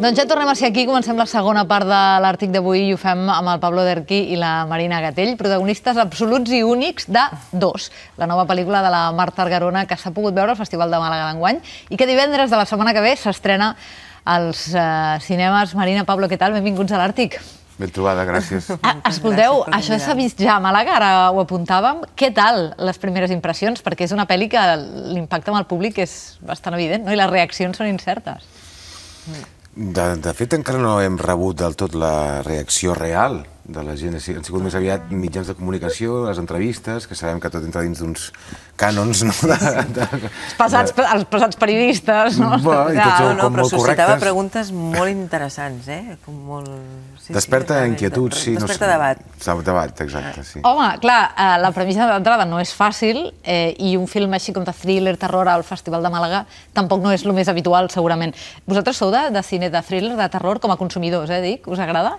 Doncs ja tornem a ser aquí, comencem la segona part de l'àrtic d'avui i ho fem amb el Pablo Derqui i la Marina Gatell, protagonistes absoluts i únics de Dos, la nova pel·lícula de la Marta Argarona que s'ha pogut veure al Festival de Màlaga d'enguany i que divendres de la setmana que ve s'estrena als uh, cinemes. Marina, Pablo, què tal? Benvinguts a l'Àrtic. Ben trobada, gràcies. Ah, escolteu, això s'ha vist ja a Màlaga, ara ho apuntàvem. Què tal les primeres impressions? Perquè és una pel·li que l'impacte amb el públic és bastant evident, no? i les reaccions són incertes. De, de fet, encara no hem rebut del tot la reacció real de la gent. Han sigut més aviat mitjans de comunicació, les entrevistes, que sabem que tot entra dins d'uns cànons, no? De, de, els, pesats, de... els pesats periodistes, no? Bueno, i tots no, no, com però molt suscitava correctes. preguntes molt interessants, eh? Com molt... Sí, Desperta realment, inquietud, sí. Desperta no debat. Debat, exacte, sí. Home, clar, eh, la premissa d'entrada no és fàcil eh, i un film així com de thriller, terror al Festival de Màlaga tampoc no és el més habitual, segurament. Vosaltres sou de, de cine, de thriller, de terror, com a consumidors, eh, dic? Us agrada?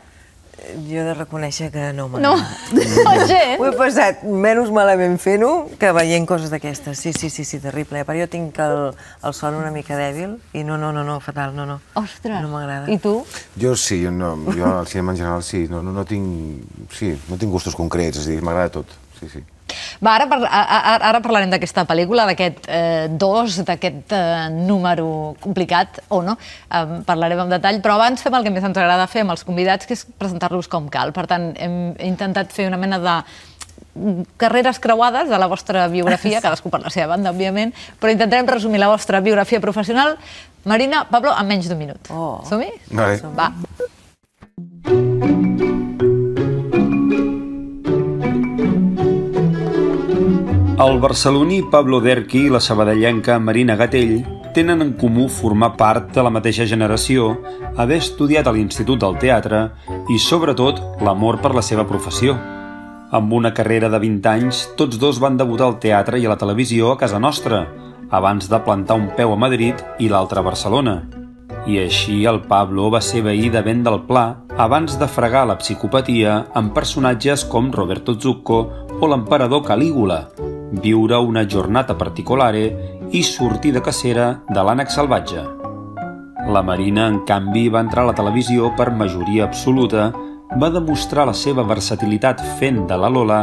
Jo he de reconèixer que no No, m'agrada. no, gent. Ho he passat menys malament fent-ho que veient coses d'aquestes. Sí, sí, sí, sí, terrible. Però jo tinc el, el son una mica dèbil i no, no, no, no, fatal, no, no. Ostres. No m'agrada. I tu? Jo sí, jo, no, jo al cinema en general sí, no, no, no tinc... Sí, no tinc gustos concrets, és a dir, m'agrada tot, sí, sí. Va, ara, par ara, ara parlarem d'aquesta pel·lícula, d'aquest eh, dos, d'aquest eh, número complicat, o no, eh, parlarem en detall, però abans fem el que més ens agrada fer amb els convidats, que és presentar-los com cal. Per tant, hem intentat fer una mena de carreres creuades de la vostra biografia, cadascú per la seva banda, òbviament, però intentarem resumir la vostra biografia professional. Marina, Pablo, en menys d'un minut. Oh. Som-hi? Vale. Va. El barceloní Pablo Derqui i la sabadellenca Marina Gatell tenen en comú formar part de la mateixa generació, haver estudiat a l'Institut del Teatre i, sobretot, l'amor per la seva professió. Amb una carrera de 20 anys, tots dos van debutar al teatre i a la televisió a casa nostra, abans de plantar un peu a Madrid i l'altre a Barcelona. I així el Pablo va ser veí de vent del Pla abans de fregar la psicopatia amb personatges com Roberto Zucco o l'emperador Calígula, viure una jornada particolare i sortir de cacera de l'ànec salvatge. La Marina, en canvi, va entrar a la televisió per majoria absoluta, va demostrar la seva versatilitat fent de la Lola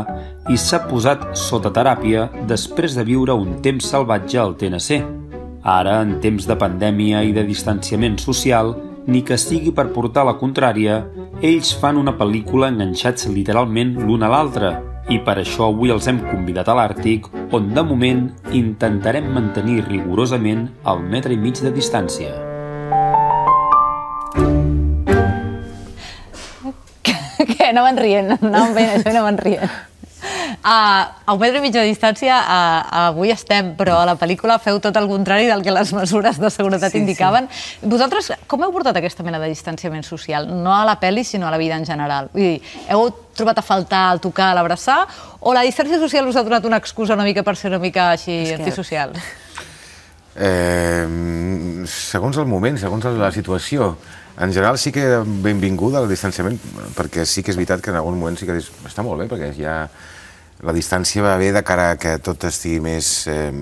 i s'ha posat sota teràpia després de viure un temps salvatge al TNC. Ara, en temps de pandèmia i de distanciament social, ni que sigui per portar la contrària, ells fan una pel·lícula enganxats literalment l'un a l'altre, i per això avui els hem convidat a l'Àrtic, on de moment intentarem mantenir rigorosament el metre i mig de distància. Què? No van rient, anaven fent no van rient. A un metre i mig de distància uh, avui estem, però a la pel·lícula feu tot el contrari del que les mesures de seguretat Sí, sí. indicaven. Vosaltres com heu portat aquesta mena de distanciament social? No a la pel·li, sinó a la vida en general. Vull dir, heu trobat a faltar el tocar, l'abraçar, o la distància social us ha donat una excusa una mica per ser una mica així que- antisocial? Eh, segons el moment, segons la situació. En general sí que benvinguda el distanciament, perquè sí que és veritat que en algun moment sí que està molt bé, perquè ja la distància va bé de cara a que tot estigui més... Eh,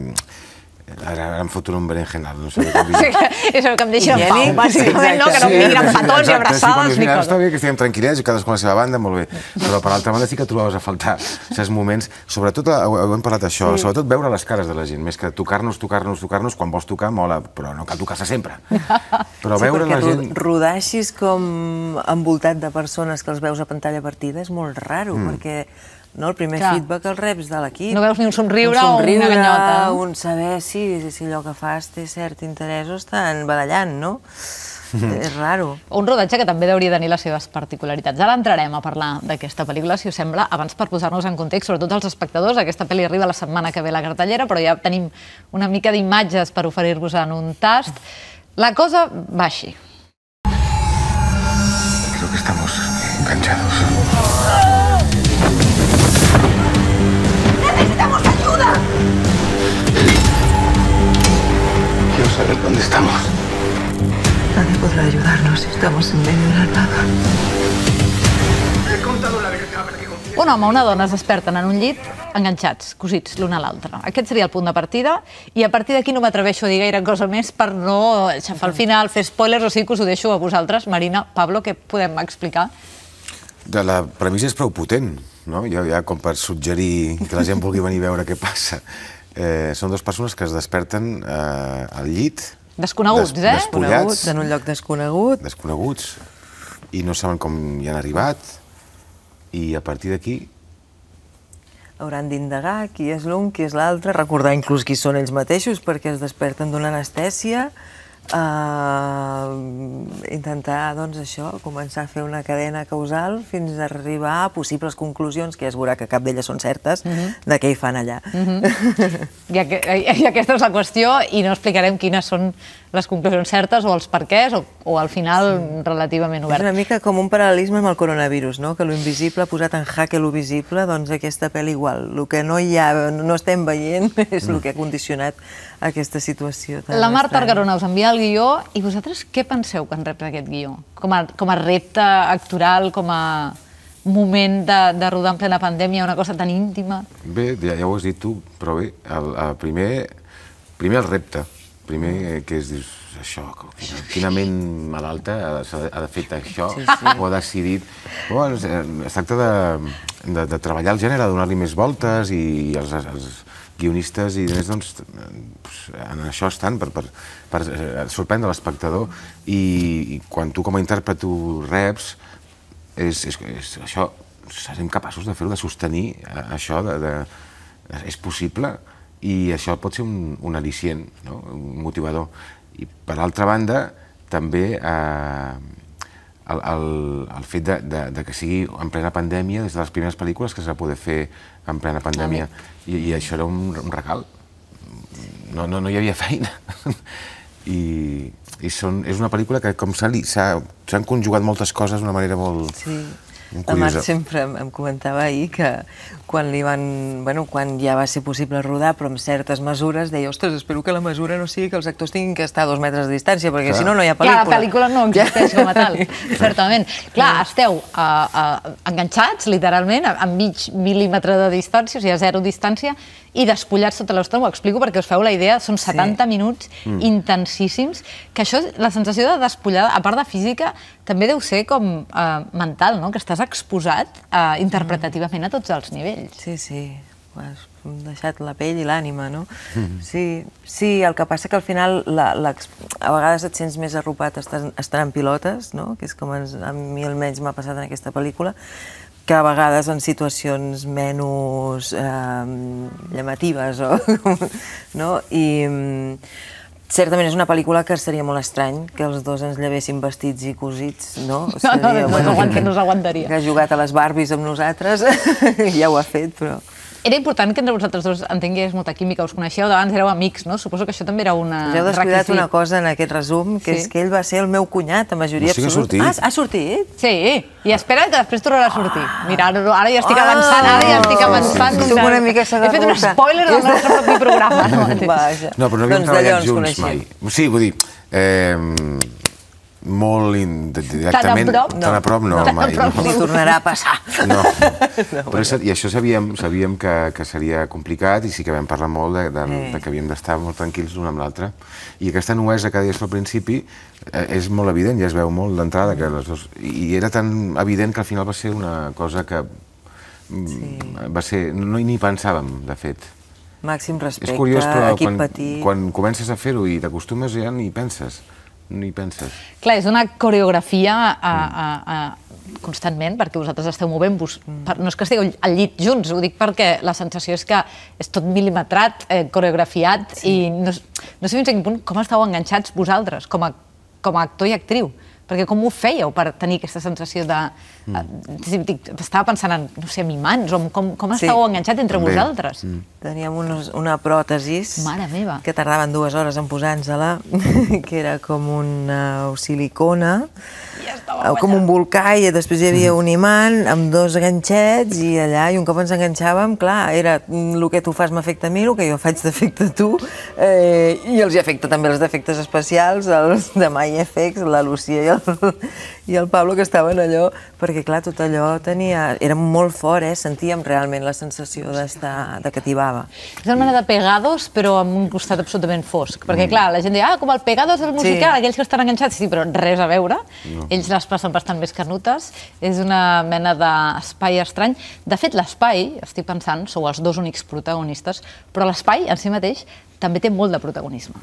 ara, ara em foto un berenjenal, no sé com dir. és el que em deixen en pau, bàsicament, no? Que no em diguin amb petons i exacte, sí, quan abraçades Està bé que estiguem tranquil·lets i cadascú a la seva banda, molt bé. Però per altra banda sí que trobaves a faltar certs moments, sobretot, ho hem parlat això, sí. sobretot veure les cares de la gent, més que tocar-nos, tocar-nos, tocar-nos, quan vols tocar mola, però no cal tocar-se sempre. Però Sí, veure la gent... rodar així com envoltat de persones que els veus a pantalla partida és molt raro, mm. perquè no, el primer Clar. feedback el reps de l'equip. No veus ni un somriure un o una somriure, ganyota. Un saber si, si allò que fas té cert interès o estan badallant, no? és raro. Un rodatge que també hauria de tenir les seves particularitats. Ara entrarem a parlar d'aquesta pel·lícula, si us sembla, abans per posar-nos en context, sobretot els espectadors. Aquesta pel·li arriba la setmana que ve a la cartellera, però ja tenim una mica d'imatges per oferir-vos en un tast. La cosa va així. Creo que estamos enganchados. Saber dónde estamos. Nadie podrá ayudarnos. Estamos en medio de la nada. Un home o una dona es desperten en un llit enganxats, cosits l'un a l'altre. Aquest seria el punt de partida i a partir d'aquí no m'atreveixo a dir gaire cosa més per no xafar al final, fer spoilers, o sigui que us ho deixo a vosaltres. Marina, Pablo, què podem explicar? De la premissa és prou potent, no? Ja, ja com per suggerir que la gent vulgui venir a veure què passa. Eh, són dues persones que es desperten eh, al llit... Desconeguts, des, eh? Despullats, Desconeguts, en un lloc desconegut. desconeguts, i no saben com hi han arribat, i a partir d'aquí Hauran d'indagar qui és l'un, qui és l'altre, recordar inclús qui són ells mateixos perquè es desperten d'una anestèsia, uh, intentar, doncs, això, començar a fer una cadena causal fins a arribar a possibles conclusions, que ja es veurà que cap d'elles són certes, de què hi fan allà. I, aqu I aquesta és la qüestió i no explicarem quines són les conclusions certes o els perquès o, o al final relativament És obert. una mica com un paral·lelisme amb el coronavirus, no? que lo invisible ha posat en jaque lo visible, doncs aquesta pel·li igual. El que no hi ha, no estem veient és el que ha condicionat aquesta situació tan La Marta. Argarona us envia el guió i vosaltres què penseu quan rep aquest guió? Com a, com a repte actoral, com a moment de, de rodar en plena pandèmia, una cosa tan íntima? Bé, ja, ja ho has dit tu, però bé, el, el primer, primer el repte, primer eh, que és, dius, això, quina, quina ment malalta ha, de- ha de fer això, sí, sí. o ha decidit... Bueno, es, eh, es tracta de, de, de treballar el gènere, de donar-li més voltes i els, els guionistes i més, doncs, en això estan per, per, per eh, sorprendre l'espectador i, i quan tu com a intèrpret ho reps, és, és, és això, serem capaços de fer-ho, de sostenir això, de, de, és possible i això pot ser un, un al·licient, no? un motivador. I per altra banda, també eh, el, el, el fet de, de, de que sigui en plena pandèmia, des de les primeres pel·lícules que s'ha de poder fer en plena pandèmia, i, i això era un, un regal. No, no, no hi havia feina. I, i són, és una pel·lícula que com s'ha- s'ha- s'han conjugat moltes coses d'una manera molt, Sí. Molt La Marc curiosa. sempre em, em comentava ahir que quan li van, bueno, quan ja va ser possible rodar, però amb certes mesures, deia, ostres, espero que la mesura no sigui que els actors tinguin que estar a dos metres de distància, perquè Clar. si no, no hi ha Clar, pel·lícula. la pel·lícula no existeix com a tal, certament. Clar, esteu uh, uh, enganxats, literalment, a, a mig mil·límetre de distància, o sigui, a zero distància, i despullats tota l'estona. Ho explico perquè us feu la idea, són 70 minuts Mm. intensíssims, que això, la sensació de despullada, a part de física, també deu ser com uh, mental, no? que estàs exposat uh, interpretativament a tots els nivells. Sí, sí, ho has deixat la pell i l'ànima, no? Sí, sí, el que passa que al final la, la, a vegades et sents més arropat estant, estant en pilotes, no? que és com ens, a mi almenys m'ha passat en aquesta pel·lícula, que a vegades en situacions menys eh, llamatives, o, no? I mm, certament és una pel·lícula que seria molt estrany que els dos ens llevéssim vestits i cosits, no? No, no, no, no aguanta- no s'aguantaria. Que ha jugat a les Barbies amb nosaltres, ja ho ha fet, però... Era important que entre vosaltres dos entengués molta química, us coneixeu d'abans, éreu amics, no? Suposo que això també era una Ja heu descuidat requisit. una cosa en aquest resum, que Sí. és que ell va ser el meu cunyat, a majoria O sigui que ha absoluta. sortit. Ah, ha sortit? Sí, i espera que després tornarà a sortir. Mira, ara, ja estic avançant, ara ja estic avançant. Soc una mica He fet un spoiler del nostre propi programa. No? Vaja. No, però no havíem doncs treballat junts mai. Sí, vull dir, eh, molt in, directament... prop? Tan a prop, no, Tan a mai. prop, no. Ni tornarà a passar. No. Però és, I això sabíem, sabíem que, que seria complicat i sí que vam parlar molt de, de, de que havíem d'estar molt tranquils l'un amb l'altre. I aquesta nuesa que deies al principi eh, és molt evident, ja es veu molt d'entrada que les dos... I era tan evident que al final va ser una cosa que sí. va ser... No ni pensàvem, de fet. Màxim respecte, és curiós, però quan, quan comences a fer-ho i t'acostumes ja ni penses. Ni penses. Clar, és una coreografia a, a, a, constantment, perquè vosaltres esteu movent-vos. No és que estigueu al llit junts, ho dic perquè la sensació és que és tot milimetrat, eh, coreografiat, sí. i no, no sé fins a quin punt com estàu enganxats vosaltres, com a, com a actor i actriu. Perquè com ho fèieu per tenir aquesta sensació de... Mm. Dic, estava pensant en, no sé, mimants, o com, com Sí. estàu enganxats entre També. vosaltres. Mm. Teníem unos, una pròtesis Mare meva. que tardaven dues hores en posar-nos-la, que era com una silicona, com un volcà, i després hi havia un imant amb dos ganxets, i allà, i un cop ens enganxàvem, clar, era el que tu fas m'afecta a mi, el que jo faig t'afecta a tu, eh, i els hi afecta també els defectes especials, els de MyFX, la Lucía i el, i el Pablo que estava en allò, perquè clar, tot allò tenia... Era molt fort, eh? Sentíem realment la sensació d'estar... de que tibava. És una mena de Pegados, però amb un costat absolutament fosc. Perquè, clar, la gent diu, ah, com el Pegados del musical, Sí. aquells que estan enganxats, sí, però res a veure. Ells les passen bastant més carnutes. És una mena d'espai estrany. De fet, l'espai, estic pensant, sou els dos únics protagonistes, però l'espai en si mateix també té molt de protagonisme.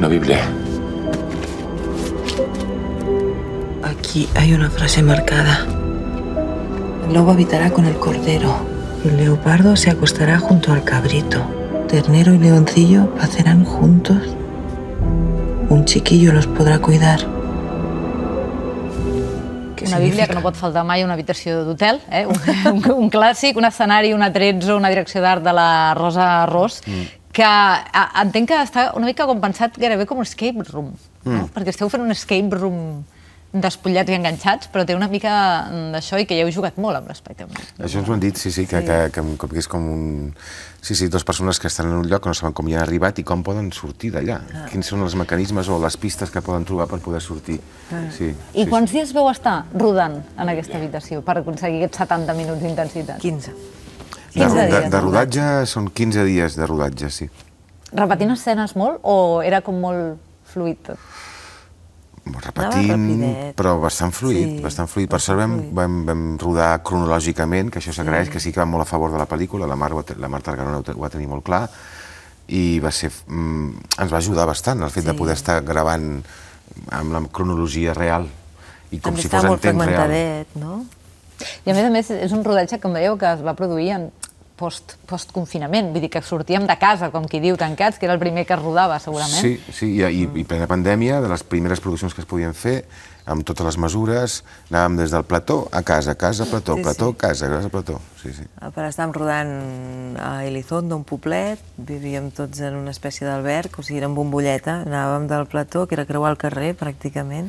Una Bíblia. Aquí hay una frase marcada. El lobo habitará con el cordero. El leopardo se acostará junto al cabrito. Ternero y leoncillo pacerán juntos. Un chiquillo los podrá cuidar. Què Una bíblia que no pot faltar mai a una habitació d'hotel, eh? un, un, un clàssic, un escenari, un atrezzo, una direcció d'art de la Rosa Ros, que a, entenc que està una mica com pensat gairebé com un escape room, no? perquè esteu fent un escape room despullats i enganxats, però té una mica mm, d'això i que ja heu jugat molt amb l'espai també. Això ens ho han dit, sí, sí, que, que, que, que és com un... Sí, sí, dues persones que estan en un lloc que no saben com hi han arribat i com poden sortir d'allà. Ah. Quins són els mecanismes o les pistes que poden trobar per poder sortir. Sí, I sí, quants dies veu estar rodant en aquesta habitació per aconseguir aquests 70 minuts d'intensitat? 15. De, 15 de, dies, de rodatge són 15 dies de rodatge, sí. Repetint escenes molt o era com molt fluid tot? repetint, però bastant fluid, Sí, bastant fluid. Per sort vam, vam, vam rodar cronològicament, que això s'agraeix, que sí que va molt a favor de la pel·lícula, la Mar, la Marta Argarona ho, ho va tenir molt clar, i va ser, mm, ens va ajudar bastant el fet de Sí. poder estar gravant amb la cronologia real i com També si fos en temps real. no? I a més a més és un rodatge, com dèieu, que es va produir en post, post-confinament, vull dir que sortíem de casa, com qui diu, tancats, que era el primer que es rodava, segurament. Sí, sí, i, i, i plena pandèmia, de les primeres produccions que es podien fer, amb totes les mesures, anàvem des del plató a casa, casa, plató, Sí, plató, sí. casa, casa, plató. Sí, sí. El pare estàvem rodant a Elizondo, un poblet, vivíem tots en una espècie d'alberg, o sigui, era en bombolleta, anàvem del plató, que era creuar el carrer, pràcticament.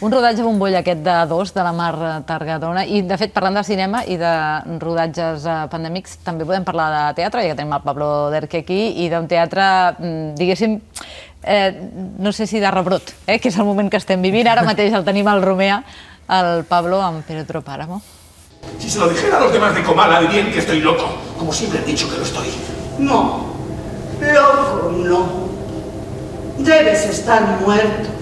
Un rodatge bombolla aquest de dos, de la Mar Targadona, i de fet, parlant de cinema i de rodatges eh, pandèmics, també podem parlar de teatre, ja que tenim el Pablo Derque aquí, i d'un teatre, mm, diguéssim, eh, no sé si de rebrot, eh, que és el moment que estem vivint. Ara mateix el tenim al Romea, el Pablo amb Pedro Páramo. Si se lo dijera a los demás de Comala dirían que estoy loco, como siempre han dicho que lo estoy. No, loco no. Debes estar muerto.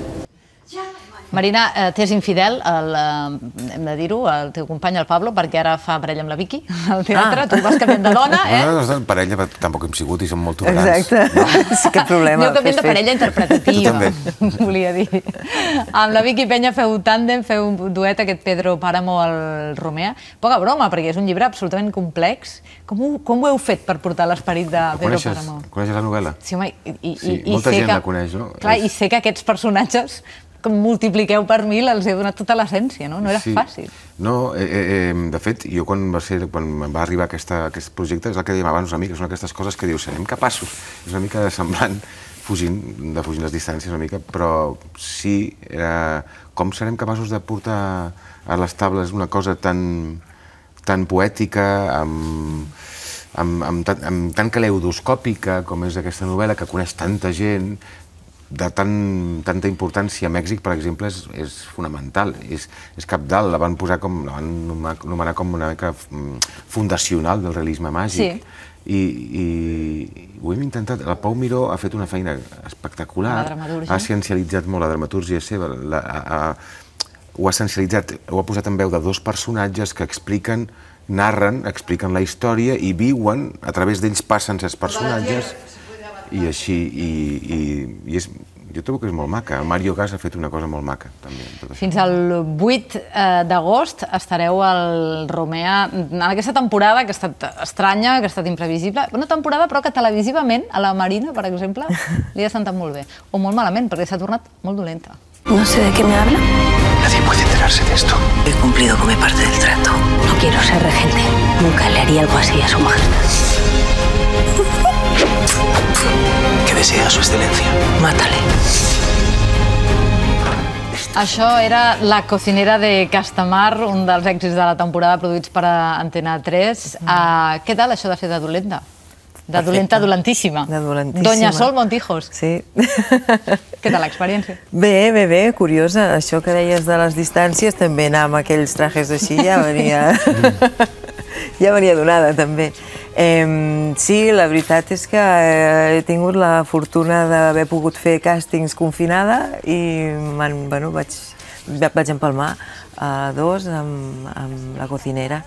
Marina, eh, t'és infidel, el, eh, hem de dir-ho, el teu company, el Pablo, perquè ara fa parella amb la Vicky al teatre, tu vas canviant de dona, eh? No, no, no, parella però tampoc hem sigut i som molt tolerants. Exacte. Sí, cap problema. Aneu canviant de parella interpretativa, Tu també. volia dir. Amb la Vicky Penya feu tàndem, feu un duet, aquest Pedro Páramo al Romea. Poca broma, perquè és un llibre absolutament complex. Com ho, com ho heu fet per portar l'esperit de La Pedro coneixes? Páramo? Coneixes la novel·la? Sí, home, i, i, Sí, i, molta sé gent que, la coneix, no? Clar, És- i sé que aquests personatges com multipliqueu per mil, els heu donat tota l'essència, no? No era sí. fàcil. No, eh, eh, eh, de fet, jo quan va, ser, quan va arribar aquesta, aquest projecte, és el que dèiem abans una mica, són aquestes coses que dius, serem capaços. És una mica semblant, fugint, de fugint les distàncies una mica, però sí, era, com serem capaços de portar a les tables una cosa tan, tan poètica, amb, amb, amb, tan, amb tan caleidoscòpica com és aquesta novel·la, que coneix tanta gent, de tan, tanta importància a Mèxic, per exemple, és, és fonamental, és, és capdalt, la van posar com, la van nomenar, com una mica mm, fundacional del realisme màgic. Sí. I, i ho hem intentat, la Pau Miró ha fet una feina espectacular, La dramatúrgia. ha essencialitzat molt la dramaturgia seva, la, ha, ha, ho ha essencialitzat, ho ha posat en veu de dos personatges que expliquen, narren, expliquen la història i viuen, a través d'ells passen els personatges i així, i, i, i és, jo trobo que és molt maca. El Mario Gas ha fet una cosa molt maca, també. amb Tot això. Fins al 8 eh, d'agost estareu al Romea en aquesta temporada que ha estat estranya, que ha estat imprevisible. Una temporada, però que televisivament, a la Marina, per exemple, li ha sentat molt bé. O molt malament, perquè s'ha tornat molt dolenta. No sé de qué me habla. Nadie puede enterarse de esto. He cumplido con mi parte del trato. No quiero ser regente. Nunca le haría algo así a su majestad. Desea su excelencia? Mátale. Això era La cocinera de Castamar, un dels èxits de la temporada produïts per a Antena 3. Uh, què tal això de fer de dolenta? De dolenta a dolentíssima. De dolentíssima. Doña Sol Montijos. Sí. Què tal l'experiència? Bé, bé, bé, curiosa. Això que deies de les distàncies, també anar amb aquells trajes així ja venia... ja venia donada, també. Eh, sí, la veritat és que eh, he tingut la fortuna d'haver pogut fer càstings confinada i bueno, vaig, vaig empalmar a dos amb, amb la cocinera.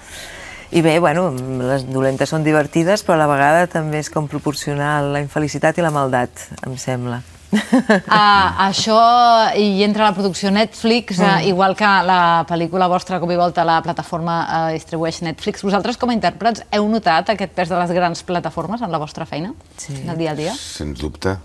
I bé, bueno, les dolentes són divertides, però a la vegada també és com proporcionar la infelicitat i la maldat, em sembla. Uh, això hi entra la producció Netflix, uh, igual que la pel·lícula vostra, com i volta, la plataforma uh, distribueix Netflix. Vosaltres, com a intèrprets, heu notat aquest pes de les grans plataformes en la vostra feina? Sí. Del dia a dia? Sens dubte.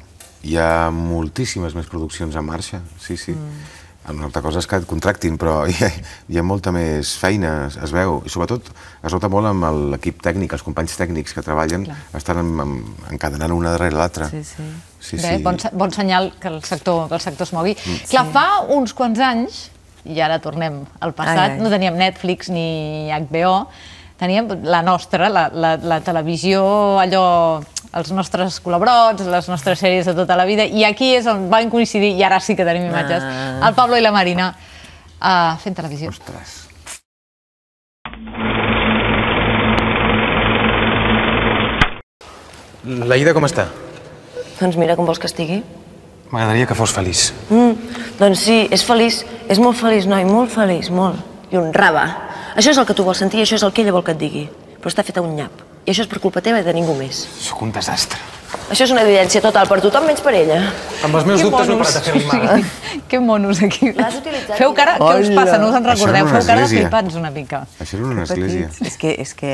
Hi ha moltíssimes més produccions en marxa, sí, sí. Mm. Una altra cosa és que et contractin, però hi ha, hi ha molta més feina, es, veu. I sobretot es nota molt amb l'equip tècnic, els companys tècnics que treballen, Clar. estan en, en, encadenant una darrere l'altra. Sí, sí. Sí, Bé, sí. bon, bon senyal que el sector, que el sector es mogui. Clar, fa uns quants anys, i ara tornem al passat, Ai, ai. no teníem Netflix ni HBO, teníem la nostra, la, la, la televisió, allò, els nostres colabrots, les nostres sèries de tota la vida, i aquí és on van coincidir, i ara sí que tenim imatges, Ah. el Pablo i la Marina uh, fent televisió. Ostres. La Ida com està? Doncs mira com vols que estigui. M'agradaria que fos feliç. Mm, doncs sí, és feliç. És molt feliç, noi, molt feliç, molt. I un raba. Això és el que tu vols sentir això és el que ella vol que et digui. Però està feta un nyap. I això és per culpa teva i de ningú més. Sóc un desastre. Això és una evidència total per tothom, menys per ella. Amb els meus Que dubtes no he monos. parat de fer-li mal. Que monos aquí. L'has utilitzat, Feu cara, què us passa? No us en recordeu? Feu cara de flipants una mica. Això era una església. Petits. És que... És que...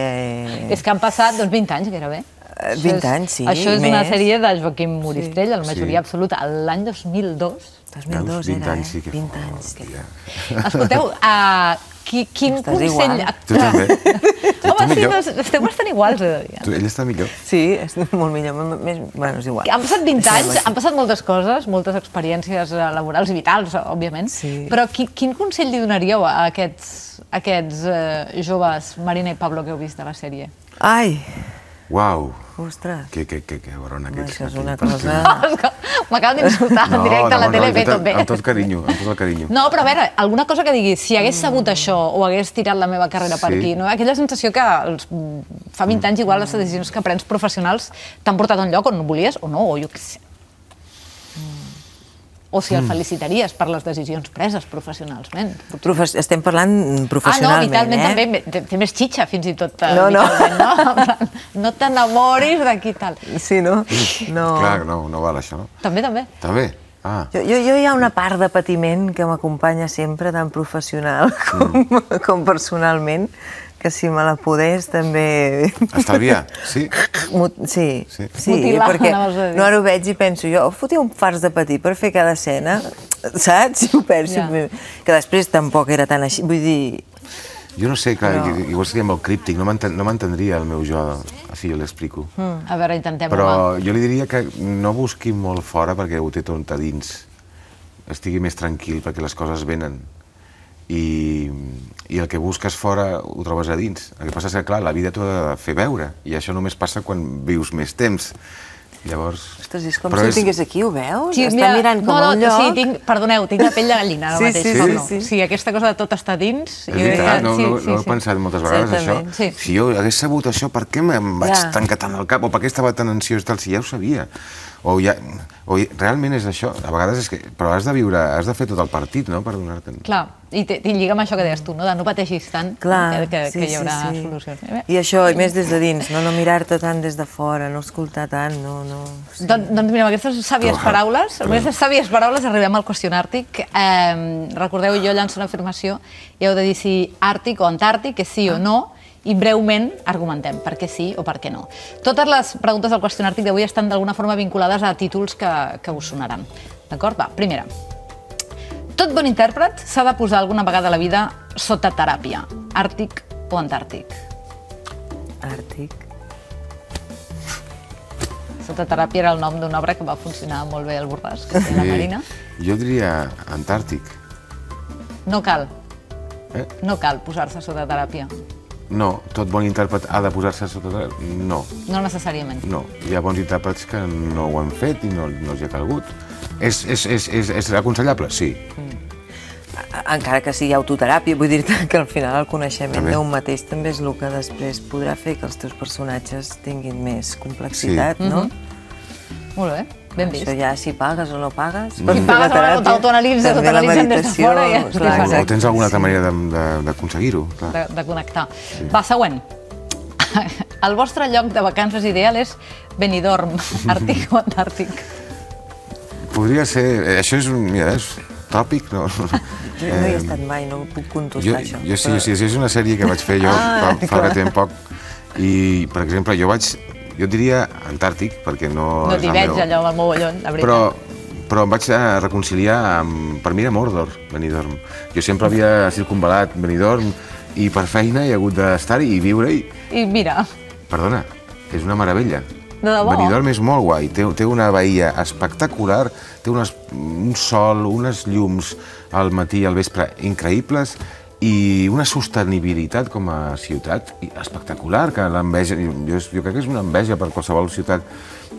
És que han passat doncs, 20 anys, gairebé. Eh, Això 20 és- anys, sí, Això és una sèrie de Joaquim Moristell, la majoria Sí. absoluta, l'any 2002. 2002 20 era, anys eh? sí que 20 fa, anys. Escolteu, uh, qui, quin Estàs consell... igual. Tu també. Sí, millor. doncs, esteu bastant iguals, he de dir. Tu, ell està millor. Sí, és molt millor. Més, bueno, és igual. Han passat 20 Sembla anys, han passat moltes coses, moltes experiències eh, laborals i vitals, òbviament, Sí. però qui, quin consell li donaríeu a aquests, a aquests eh, joves, Marina i Pablo, que heu vist de la sèrie? Ai, Uau, ostres. que, que, que, que barona que ets. Això és una cosa... M'acaben d'insultar en directe a la no, tele, no, bé, amb tot bé. Amb tot carinyo, amb tot el carinyo. No, però a veure, alguna cosa que diguis, si hagués sabut això o hagués tirat la meva carrera per Sí. aquí, no? aquella sensació que els, fa 20 anys igual les decisions que prens professionals t'han portat a un lloc on no volies o no, o jo què sé. O si el felicitaries per les decisions preses professionalment. Profes estem parlant Ah, no, professionalment, vitalment eh? també, té, més xitxa fins i tot. eh, No, no. No, no t'enamoris d'aquí tal. Sí, no? No. Clar, no, no val això, no? També, també. També. Ah, Jo, jo, jo hi ha una part de patiment que m'acompanya sempre, tant professional com, com personalment, que si me la podés també... estalviar, sí? Mut- Sí, Sí. sí, Mutilar, perquè no ara ho veig i penso, jo fotia un fars de patir per fer cada escena, saps? I ho penso, Ja. que després tampoc era tan així, vull dir, Jo no sé, clar, Però- igual seria molt críptic, no m'enten- no m'entendria el meu jo si jo l'explico. A veure, intentem Però jo li diria que no busqui molt fora perquè ho té tot a dins. Estigui més tranquil perquè les coses venen. I, i el que busques fora ho trobes a dins. El que passa és que, clar, la vida t'ho ha de fer veure i això només passa quan vius més temps. Llavors... ostres, és com Però si ho tingués aquí, ho veus? Sí, Està mira, mirant com no, no, un lloc. Sí, tinc, perdoneu, tinc la pell de gallina ara Sí, mateix. sí, sí, sí. sí, aquesta cosa de tot està dins. És veritat, no, sí, no, sí, no he sí. pensat moltes vegades Certament. això. Sí. Si jo hagués sabut això, per què me'n vaig Ja. tancar tant al cap? O per què estava tan ansiós tal? Si ja ho sabia. O, ja, o realment és això. A vegades és que... Però has de viure, has de fer tot el partit, no?, per donar-te'n... Clar, i, te, i lliga amb això que deies tu, no? de no pateixis tant, Clar, que, que, sí, que hi haurà sí, sí. solucions. Eh. I això, i més des de dins, no, no mirar-te tant des de fora, no escoltar tant, no... no sí. Doncs, doncs mira, amb aquestes sàvies Però- paraules, amb aquestes sàvies paraules arribem al qüestion àrtic. Eh, recordeu, jo llanço una afirmació i heu de dir si àrtic o antàrtic, que sí o no, i breument argumentem per què sí o per què no. Totes les preguntes del qüestion àrtic d'avui estan d'alguna forma vinculades a títols que, que us sonaran. D'acord? Va, primera. Tot bon intèrpret s'ha de posar alguna vegada a la vida sota teràpia, àrtic o antàrtic. Àrtic. Sota teràpia era el nom d'una obra que va funcionar molt bé al Borràs, que és la Marina. Jo diria Antàrtic. No cal, Eh? no cal posar-se sota teràpia. No, tot bon intèrpret ha de posar-se sota... No, No necessàriament. no. Hi ha bons intèrprets que no ho han fet i no, no els hi ha calgut. És, és, és, és, és aconsellable? Sí. encara que sigui autoteràpia, vull dir que al final el coneixement També. d'un mateix també és el que després podrà fer que els teus personatges tinguin més complexitat, Sí. no? Molt bé, ben vist. Això ja si pagues o no pagues. Si per fer pagues o no, t'autoanalitzes t'analitzen des de fora i ja clar. O tens alguna altra manera d'aconseguir-ho. de, de connectar. Va, següent. El vostre lloc de vacances ideal és Benidorm, Àrtic o Antàrtic. Podria ser... eh, Això és un... Mira, és tòpic, no? Jo no hi he estat mai, no puc contestar Jo, això. jo sí, sí, sí, és una sèrie que vaig fer jo Ah, fa, fa ben poc. I, per exemple, jo vaig... Jo diria Antàrtic, perquè no... No t'hi veig, meu- allò, amb el mogollon, la veritat. Però, però em vaig reconciliar amb... Per mi era Mordor, Benidorm. Jo sempre havia circunvalat Benidorm i per feina he hagut d'estar-hi i viure-hi. I mira, Perdona, és una meravella. De debò? Benidorm és molt guai, té, té una bahia espectacular, té unes, un sol, unes llums al matí i al vespre increïbles i una sostenibilitat com a ciutat espectacular, que l'enveja, jo, jo crec que és una enveja per qualsevol ciutat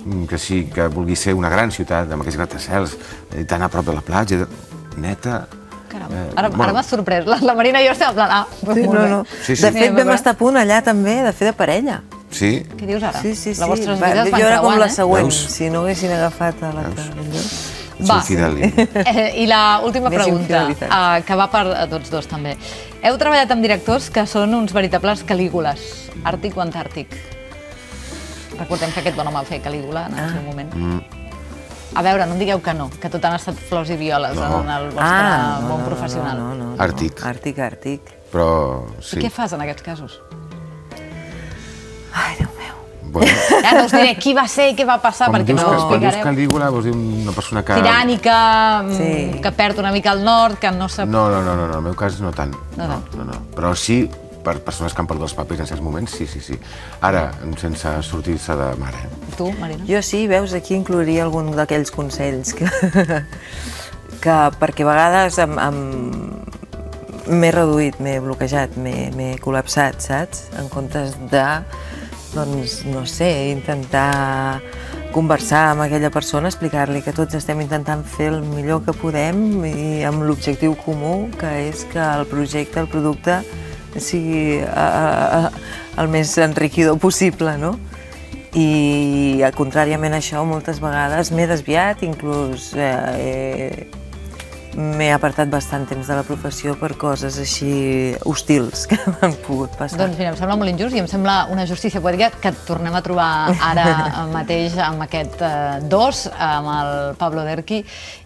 mm, que sí, que vulgui ser una gran ciutat, amb aquests gratacels, eh, tan a prop de la platja, neta... caram, Eh, ara, bueno. ara m'ha sorprès. La, la Marina i jo estem en plan, ah, doncs Sí, no, no. Sí, sí. De fet, vam estar a punt allà també de fer de parella. Sí? Què dius ara? Sí, sí, sí. Les vostres Va, vides van jo era com creuant, la eh? següent, Veus? si no haguessin agafat a la Carolina. Va. Fidel. Eh, I la última Més pregunta, uh, que va per a tots dos també. Heu treballat amb directors que són uns veritables calígules, àrtic o antàrtic. Recordem que aquest bon home va fer Calígula en el seu moment. A veure, no em digueu que no, que tot han estat flors i violes No. en el vostre món professional. Ah, No, no, no, Àrtic. No. Àrtic, àrtic. Però I sí. què fas en aquests casos? Ai, Déu. Bueno, Ja no us diré qui va ser i què va passar, quan perquè dius, no ho quan dius. Calígula vols dir una persona que... Tirànica, mm, Sí. que perd una mica el nord, que no sap... No, no, no, no, no, en el meu cas no tant. No No, no, no. Però sí, per persones que han perdut els papers en certs moments, sí, sí, sí. Ara, sense sortir-se de mare. eh? Tu, Marina? Jo sí, veus, aquí inclouria algun d'aquells consells que, que perquè a vegades amb, amb m'he reduït, m'he bloquejat, m'he m'he col·lapsat, saps? En comptes de, doncs, no sé, intentar conversar amb aquella persona, explicar-li que tots estem intentant fer el millor que podem i amb l'objectiu comú, que és que el projecte, el producte, sigui a, a, a, el més enriquidor possible, no? i contràriament a això moltes vegades m'he desviat, inclús eh, m'he apartat bastant temps de la professió per coses així hostils que m'han pogut passar. Doncs mira, em sembla molt injust i em sembla una justícia poètica que et tornem a trobar ara mateix amb aquest eh, dos, amb el Pablo Derqui,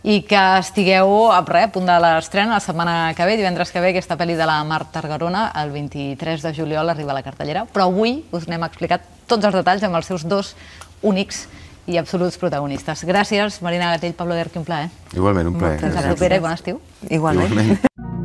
i que estigueu a, res, a punt de l'estrena la setmana que ve, divendres que ve, aquesta pel·li de la Mar Targarona, el 23 de juliol arriba a la cartellera, però avui us n'hem explicat tots els detalls amb els seus dos únics i absoluts protagonistes. Gràcies, Marina Gatell, Pablo Derqui, un plaer. Igualment, un plaer. Fins la propera i bon estiu. Igualment. Igualment.